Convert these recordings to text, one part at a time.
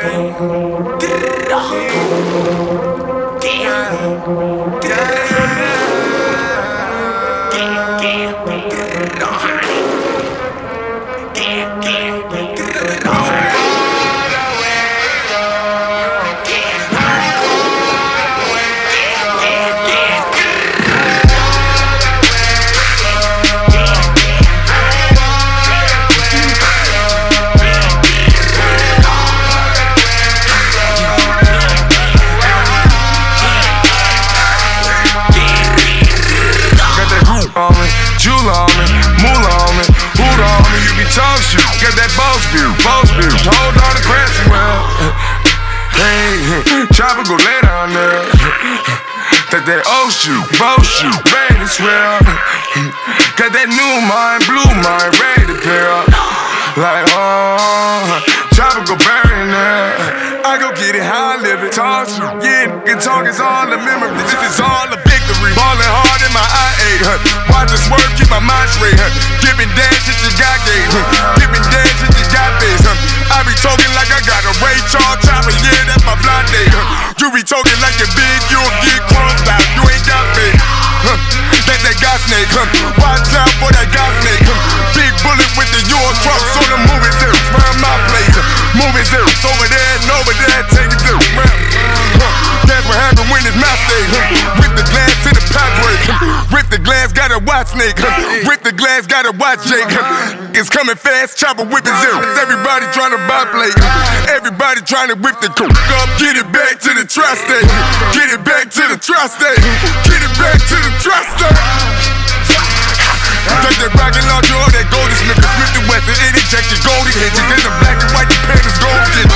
Got on me, jewel on me, moolah on me, boot on me, you be talk shit. Got that boss view, boss view. Hold on the crazy well. Hey, go lay down there. That that old shoe, bow shoe, ready to swell. Got that new mind, blue mind, ready to pair. Like, oh, bury in there. I go get it how I live it. Talk shit, yeah, nigga talk is all the memory. This is all the The swerve, keep my mind straight, huh? Giving dance shit you got gave, huh? Giving dance shit you got face, huh? I be talking like I got a Ray Charles chopper, yeah, that's my blind day, huh? You be talking like you're big, you'll get crumbed out, you ain't got me. huh? That that gas snake, huh? Watch out for that watch nigga. With the glass, gotta watch huh? It's coming fast, chopper whipping zero. Everybody trying to buy play. Everybody trying to whip the coke up, get it back to the trust state, get it back to the trust state, get it back to the trust state. Take that rocket launcher or that golden smith, Smith and Wesson, it your golden hinges, then the black and white, the pandas gold shit.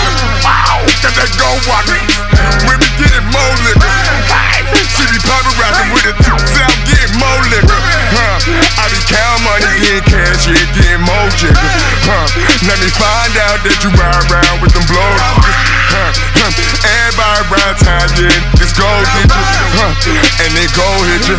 Wow, got that gold walk. Women getting more liquor. Count money, getting cash, yeah, getting more jiggers. Huh. Let me find out that you ride around with them blows. Huh. Huh. Everybody around town, yeah, this gold you. Huh. And they gold hit you.